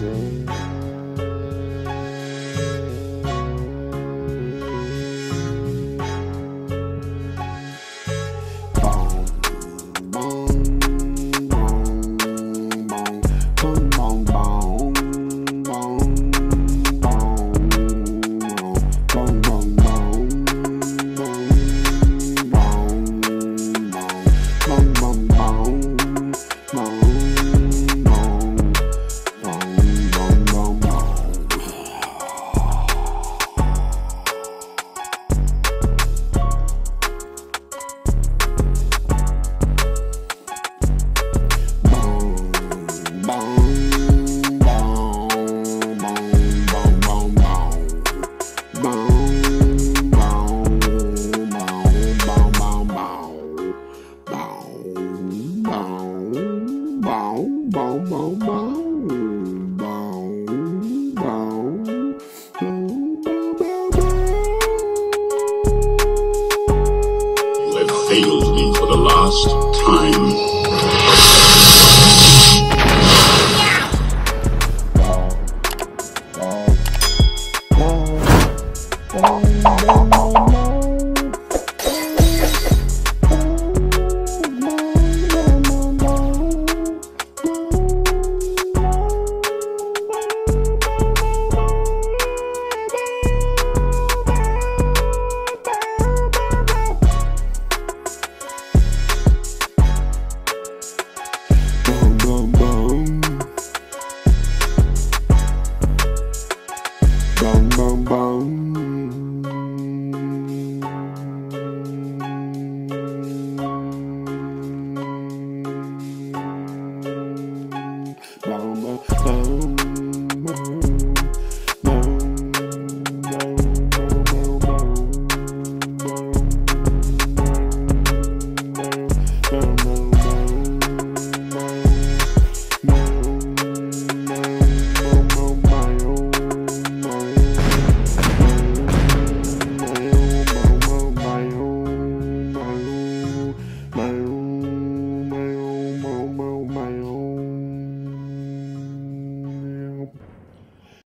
day. You have. Failed me for the last time.